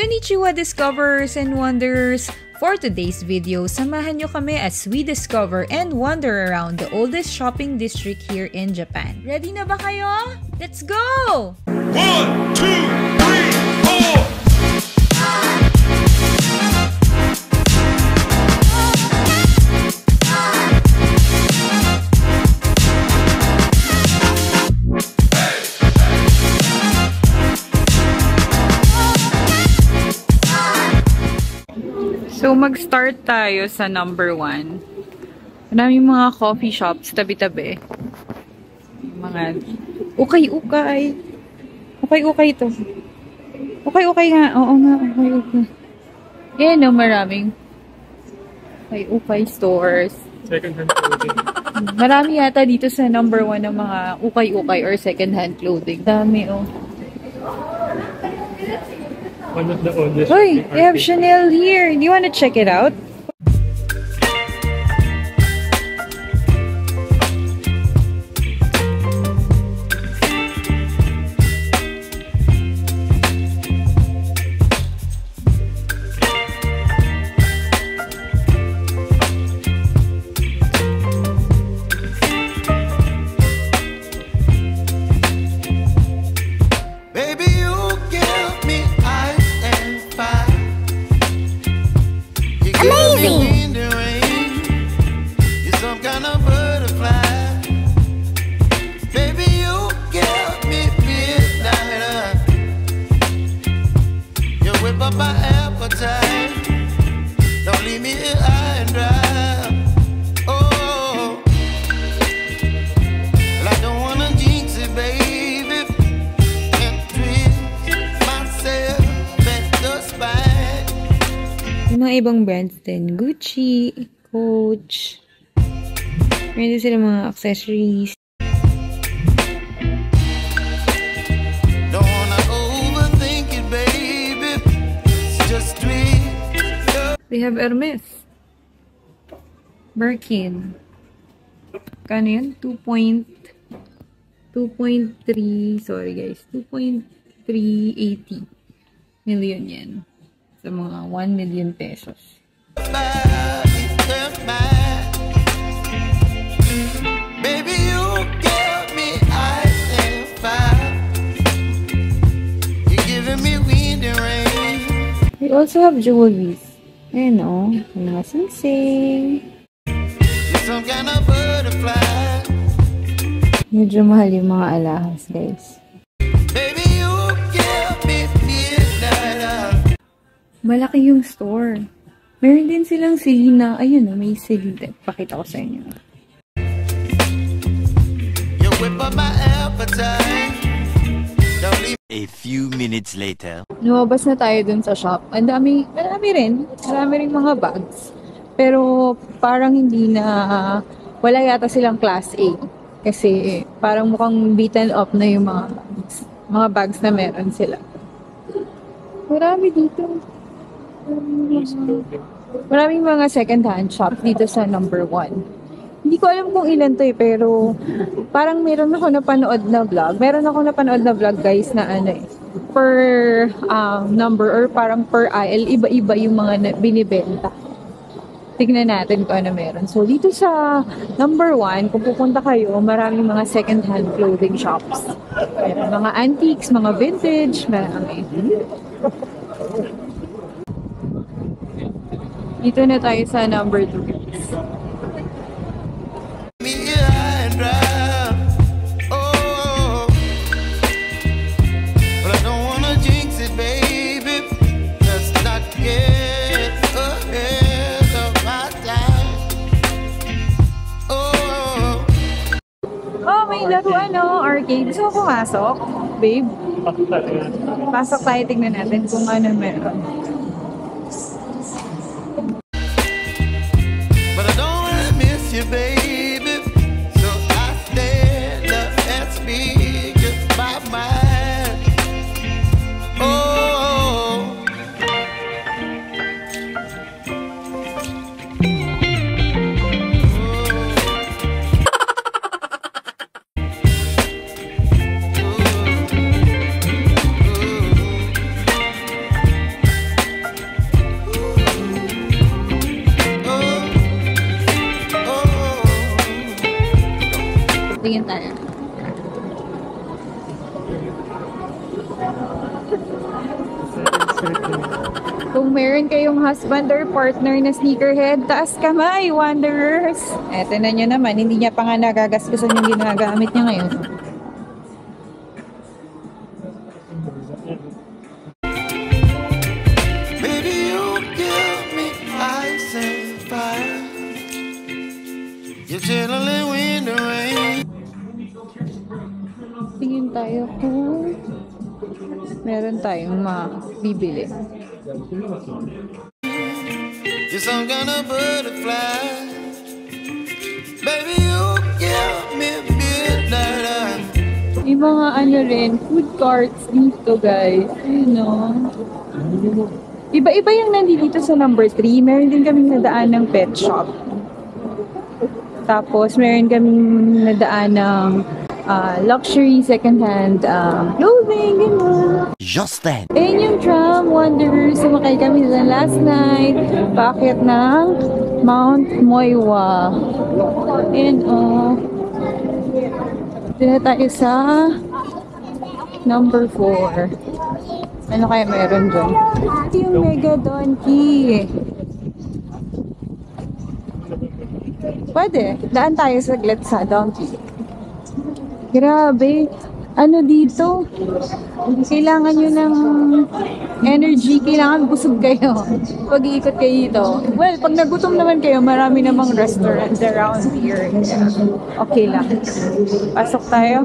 Konnichiwa Discoverers and Wanderers! For today's video, samahan nyo kami as we discover and wander around the oldest shopping district here in Japan. Ready na ba kayo? Let's go! One, two, So, mag-start tayo sa number one. Maraming mga coffee shops, tabi-tabi. Mga ukay-ukay. Ukay-ukay to. Ukay-ukay nga. Oo nga, ukay-ukay. Yan o, maraming ukay-ukay stores. Second hand clothing. Marami yata dito sa number one ng mga ukay-ukay or second-hand clothing. Dami, oh. One of the oldest. Shopping they have. Chanel here. Do you want to check it out? You mga ibang brands din. Gucci, Coach. Meron din sila mga accessories. It, baby. They have Hermes. Birkin. Kano yun? 2 point... 2.3... Sorry guys. 2.380 million yan. Sa mga 1 million pesos. Baby, you give me ice and fire. You're giving me wind and rain. We also have jewelries. Ayan o. Yung mga singsing. You're some kind of butterfly. Medyo mahal yung mga alahas guys. Malaki yung store. Meron din silang Selena. Ayun o, may Selena. Pakita ko sa inyo. A few minutes later. Lumabas na tayo dun sa shop. Ang dami, marami rin. Marami rin mga bags. Pero parang hindi na, wala yata silang class A. Kasi parang mukhang beaten up na yung mga bags. Mga bags na meron sila. Marami dito. Maraming mga, second-hand shop dito sa number one. Hindi ko alam kung ilan to eh, pero parang meron ako napanood na vlog. Meron ako napanood na vlog guys na ano eh, per um, number or parang per aisle, iba-iba yung mga na- binibenta. Tignan natin kung ano meron. So, dito sa number one, kung pupunta kayo, maraming mga second-hand clothing shops. Meron mga antiques, mga vintage, marami. Dito na tayo sa number two. me high and dry. Oh, may laruan no, arcade. Gusto mo pumasok? Babe, Pasok tayo. pasok tayo, natin kung ano meron. Kung meron kayong husband or partner na sneakerhead, taas kamay, Wanderers! Eto na nyo naman, hindi niya pa nga nagagaskusan yung ginagamit niya ngayon. Tingin tayo kung meron tayong mabibili. Some kind of butterfly. Baby, you give me midnight. May mga ano rin, food carts dito guys. Ayun o. Iba-iba yung nandito sa number 3. Meron din kaming nadaan ng pet shop. Tapos, meron kaming nadaan ng ah, luxury second-hand um, clothing. Just then. Ayun yung tram, Wanderers. Sumakay kami dyan last night. Bakit ng Mount Moiwa. And, oh. Dito na tayo sa number 4. Ano kaya meron dyan? Yung Mega Donkey. Pwede. Daan tayo saglit sa Donkey. Grabe. Ano dito? Kailangan nyo ng energy. Kailangan busog kayo. Pag iikot kayo dito. Well, pag nagutom naman kayo, marami namang restaurants around here. Okay lang. Pasok tayo.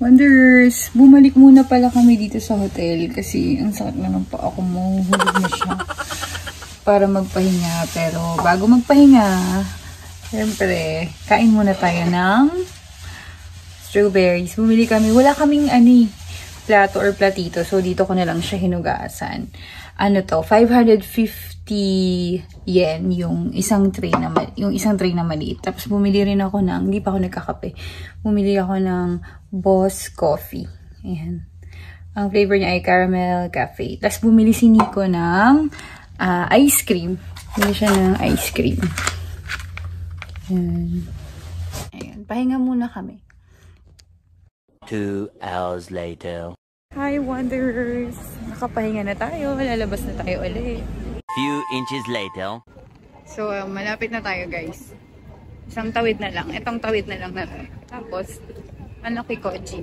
Wanderers, bumalik muna pala kami dito sa hotel kasi ang sakit na ng paa ko mo. Hulog na siya. Para magpahinga. Pero bago magpahinga, syempre, kain muna tayo ng strawberries. Bumili kami. Wala kaming ani plato or platito. So, dito ko na lang siya hinugasan. Ano to? 550 yen yung isang tray na yung isang tray na maliit. Tapos bumili rin ako ng, hindi pa ako nagkakape. Bumili ako ng Boss Coffee. Ayan. Ang flavor niya ay caramel cafe. Tapos bumili si Nico ng ah, ice cream. Bumili siya ng ice cream. Ayan. Ayan. Pahinga muna kami. Two hours later. Hi, Wanderers! Nakapahinga na tayo. Lalabas na tayo ulit. Few inches later. So, um, malapit na tayo, guys. Isang tawid na lang. Itong tawid na lang na to. Tapos, ano kay Koji?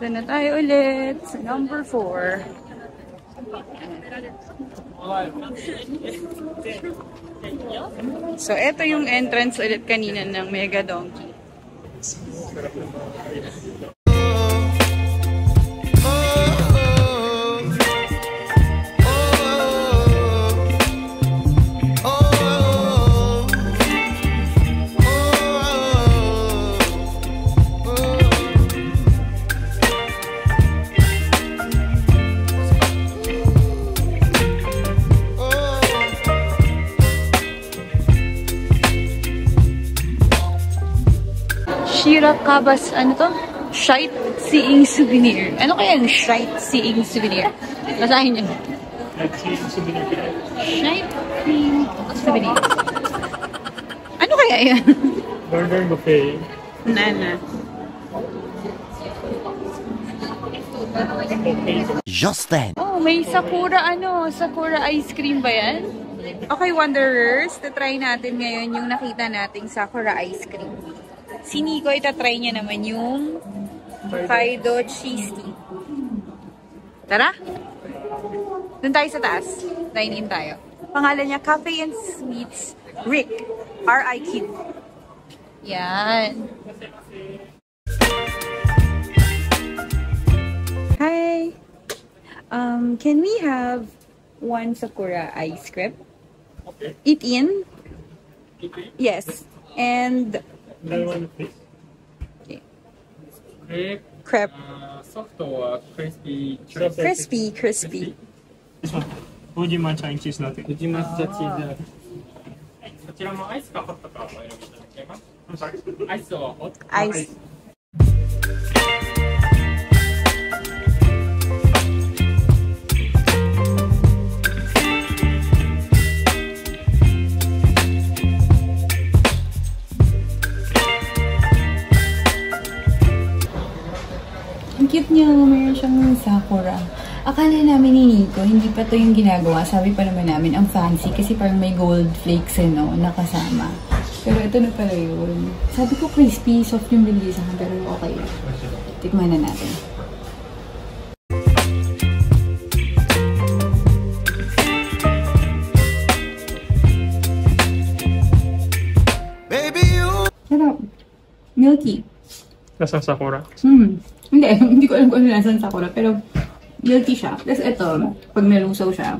Ito na tayo ulit number 4. So, ito yung entrance ulit kanina ng Mega Donkey. Shirakabas, ano to? Sightseeing souvenir. Ano kaya yung sightseeing souvenir? Basahin niyo. Yung souvenir. Sightseeing souvenir. Ano kaya yun? Burger buffet. Nana. Just then. Oh, may Sakura ano, Sakura ice cream ba yan? Okay, Wanderers, try natin ngayon yung nakita nating Sakura ice cream. Si Nico, itatry niya naman yung Kaido cheese tea. Tara! Doon tayo sa taas. Dine in tayo. Pangalan niya, Cafe and Sweets Rick. R-I-Q. Yan. Hi. Um, can we have one Sakura ice cream? Okay. Eat in? Yes. And Another one, please. Okay. Crepe. crepe. Uh, soft or crispy? Crispy, crispy. This one. Fuji matcha and cheese latte. Fuji matcha cheese latte. こちらもアイスかホットかお選びいただけます I'm sorry? アイスはホット Ice. Ang cute niya, mayroon siyang sakura. Akala namin ni Nico, hindi pa to yung ginagawa. Sabi pa naman namin, ang fancy kasi parang may gold flakes eh, no, nakasama. Pero ito na pala yun. Sabi ko crispy, soft yung sa akin, pero okay. Tikman na natin. Baby, you Sarap. Milky. Lasang sakura. Hmm. Hindi, hindi ko alam kung ano nasan sakura, pero milky siya. Tapos ito, pag nalusaw siya,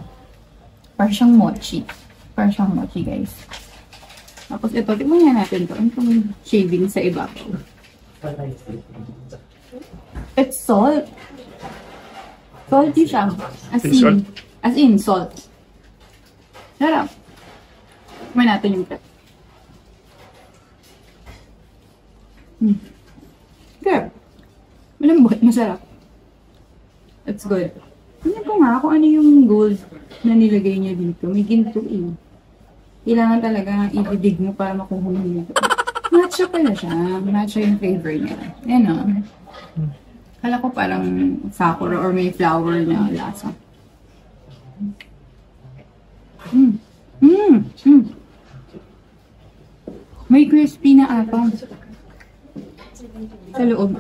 parang siyang mochi. Parang siyang mochi, guys. Tapos ito, tignan nga natin to. Ano itong shaving sa ibabaw? It's salt. Salty siya. As salt? in, as in, salt. Sarap. Tignan natin yung prep. Hmm. Masarap. That's good. Tingnan ko nga kung ano yung gold na nilagay niya dito. May ginto eh. Kailangan talaga ibidig mo para makuha mo dito. Matcha pala siya. Matcha yung flavor niya. Yan o. Kala ko parang sakura or may flower na lasa. Mm. Mm. Mm. May crispy na apang sa loob.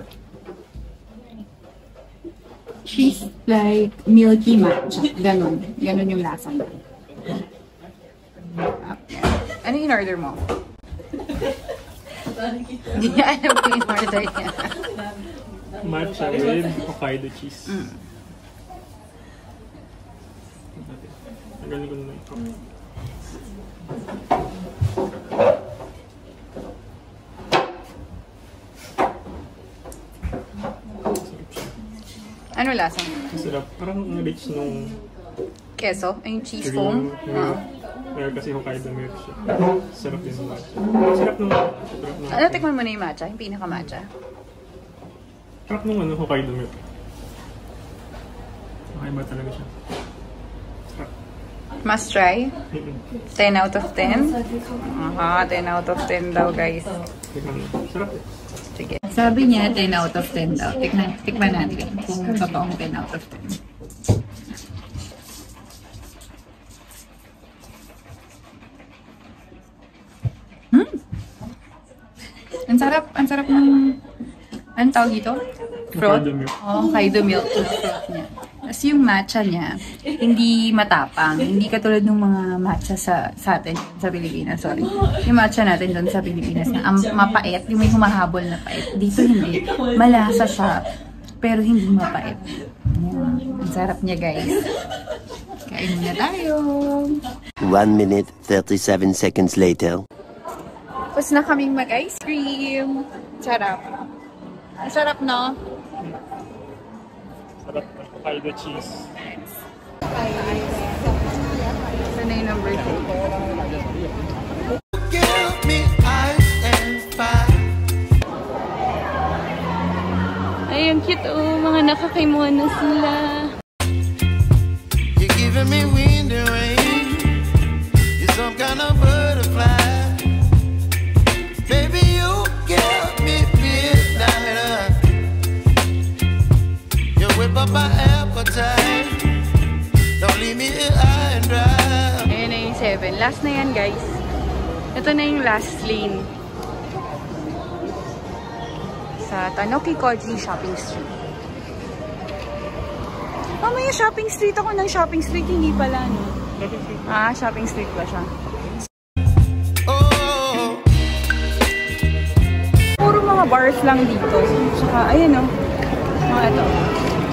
She's like milky matcha. Ganon. Ganon yung lasa niya. Ano yung order mo? Hindi niya alam ko yung order niya. Matcha with Hokkaido cheese. Tagalin ko na ito. Ano lasa? Masarap. Parang ang rich nung Keso? Ay, yung cheese foam? Meron kasi Hokkaido milk siya. Sarap din ng matcha. Sarap nung... Sarap nung... Ano, tikman mo na yung matcha? Yung pinaka-matcha? Sarap nung ano, Hokkaido milk. Okay ba talaga siya? Sarap. Must try? Mm-mm. 10 out of 10? Aha, 10 out of 10 daw, guys. Tikman mo. Sarap eh. Sige. Sabi niya 10 out of 10 daw. Tikman, tikman natin kung totoong 10 out of 10. Hmm! Ang sarap, ang sarap ng anong tawag dito? Fruit? Hokkaido milk. Oo, Hokkaido milk na fruit niya. Tapos yung matcha niya, hindi matapang. Hindi katulad ng mga matcha sa, sa atin sa Pilipinas. Sorry. Yung matcha natin doon sa Pilipinas na ang mapait, yung may humahabol na pait. Dito hindi. Malasa siya, pero hindi mapait. Ayan. Ang sarap niya, guys. Kain muna tayo. One minute, 37 seconds later. Tapos na kaming mag-ice cream. Sarap. Ang sarap, no? Sarap ng Hokkaido cheese. Ito na yung number 2. give me ice and fire. Ay, ang cute, oh. Mga nakakaimuhan na sila. yung last lane sa Tanoki Koji Shopping Street. Mamaya shopping street ako ng shopping street, hindi pala. No? Ah, shopping street ba siya? Puro mga bars lang dito. Tsaka, ayan o. Oh. Mga ito.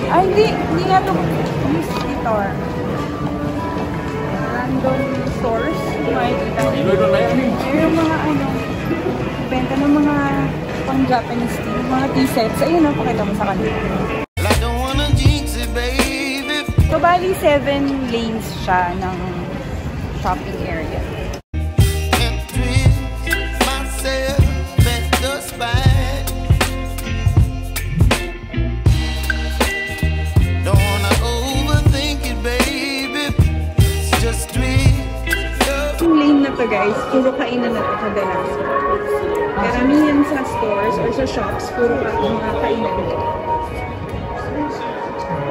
Ay, hindi. Hindi nga ito. Store. Random stores. Makikita. Ayun yung mga ano. Benta ng mga pang Japanese tea. Mga tea sets. Ayun o. Pakita mo sa kanila. So, bali, seven lanes siya ng shopping area. To guys, puro kainan na to kadalasan. Karamihan sa stores or sa shops, puro ka mga kainan.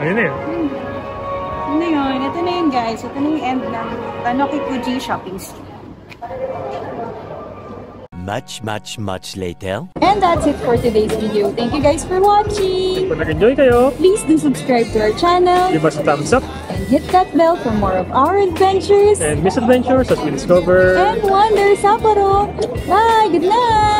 Ayun na yun. Ano yun? Ito na yun guys. Ito na yung end ng Tanokikuji Shopping Street. Much, much, much later. And that's it for today's video. Thank you guys for watching. Kung nag-enjoy kayo, Please do subscribe to our channel give us a thumbs up and hit that bell for more of our adventures and misadventures as we discover and wonder Saparo. Bye. Good night.